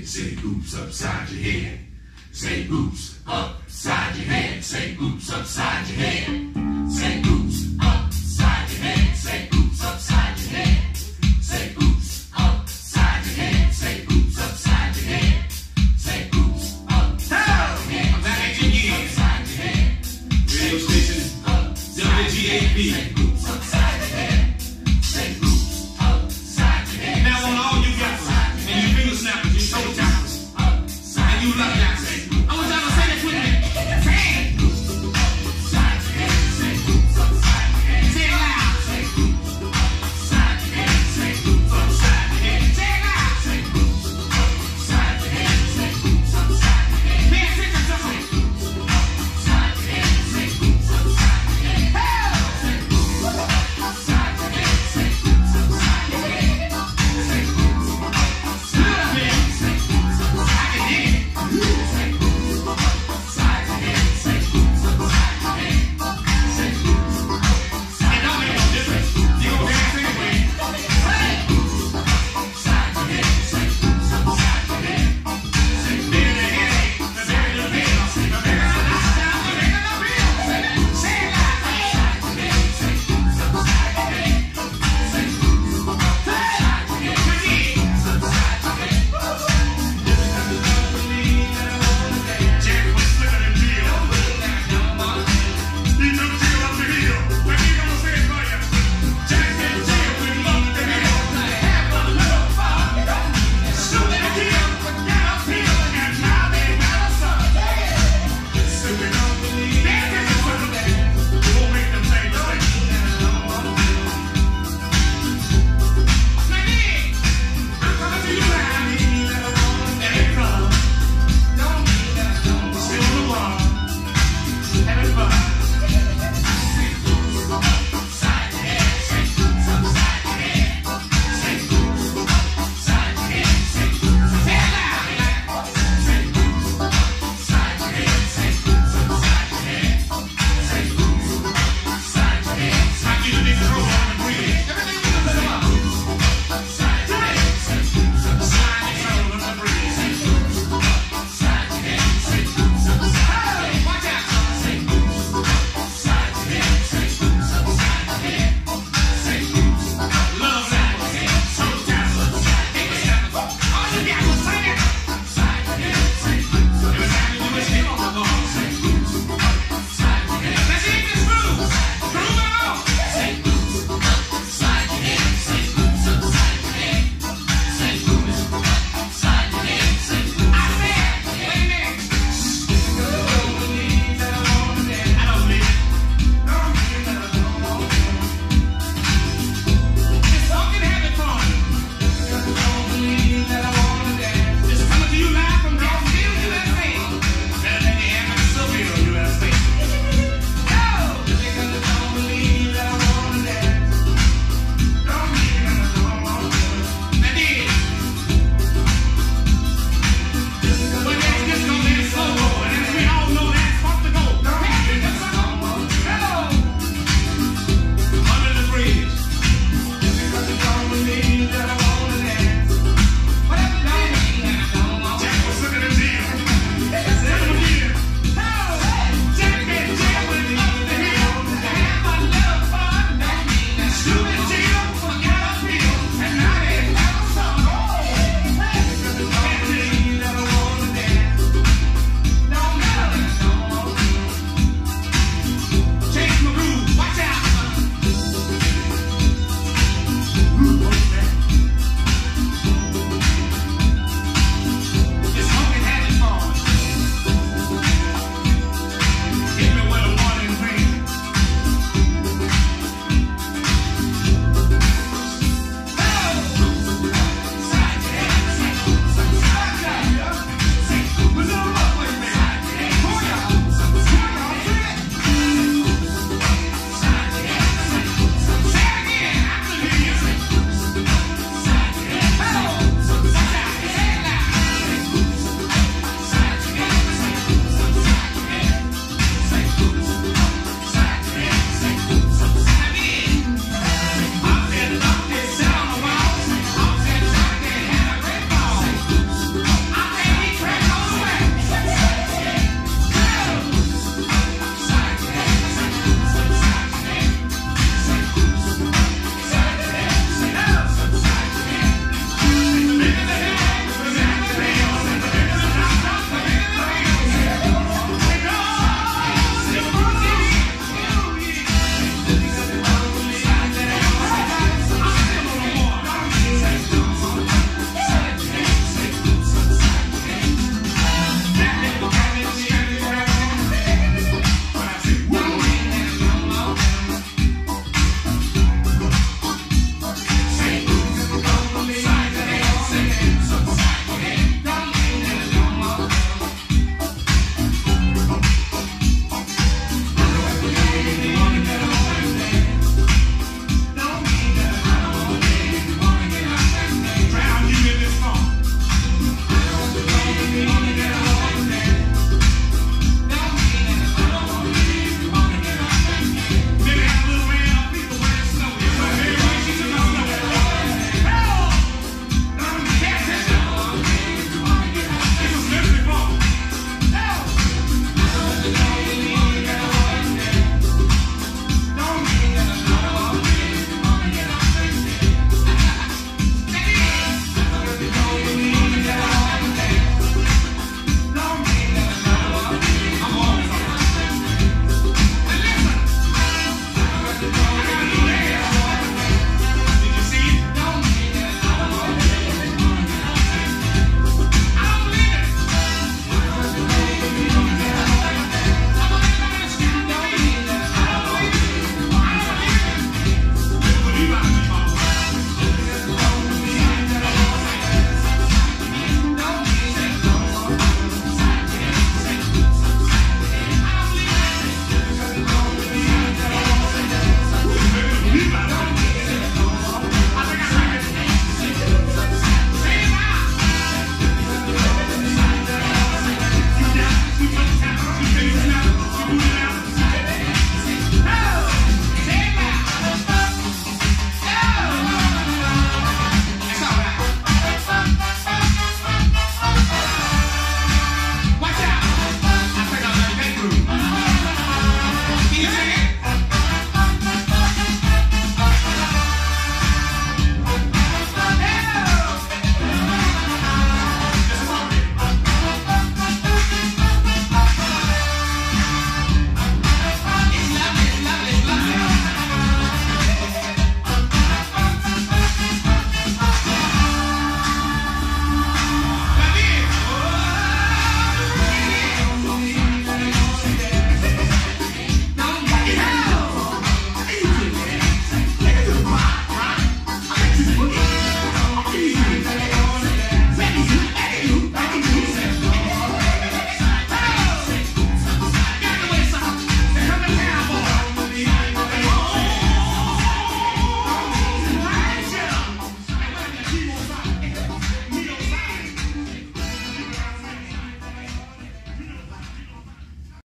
head. Say oops upside your head. Say oops upside your head. Say oops upside your head. Say oops